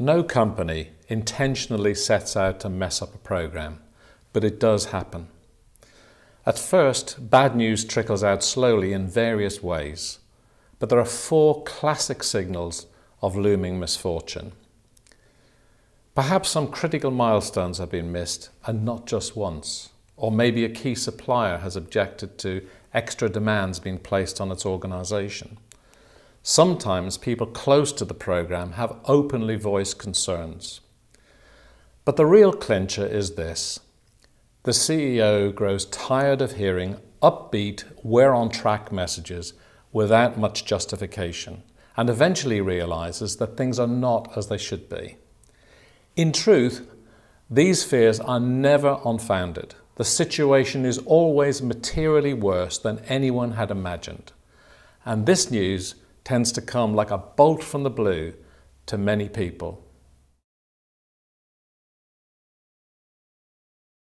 No company intentionally sets out to mess up a program, but it does happen. At first, bad news trickles out slowly in various ways, but there are four classic signals of looming misfortune. Perhaps some critical milestones have been missed, and not just once. Or maybe a key supplier has objected to extra demands being placed on its organisation. Sometimes people close to the programme have openly voiced concerns. But the real clincher is this. The CEO grows tired of hearing upbeat, we're on track messages without much justification and eventually realizes that things are not as they should be. In truth, these fears are never unfounded. The situation is always materially worse than anyone had imagined. And this news tends to come like a bolt from the blue to many people